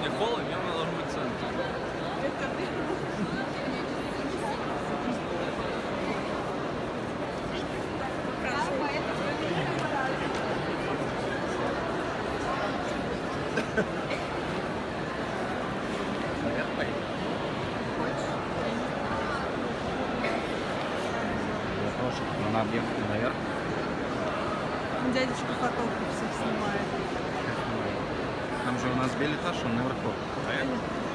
где холл, и мне должен быть центр. Я надо ехать наверх. Дядечка фотограф всех снимает. У нас билетаж, он наверху. Поехали. То